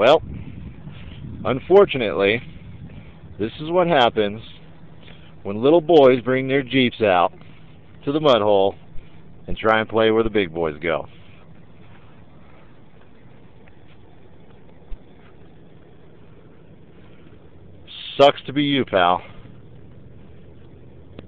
Well, unfortunately, this is what happens when little boys bring their Jeeps out to the mud hole and try and play where the big boys go. Sucks to be you, pal.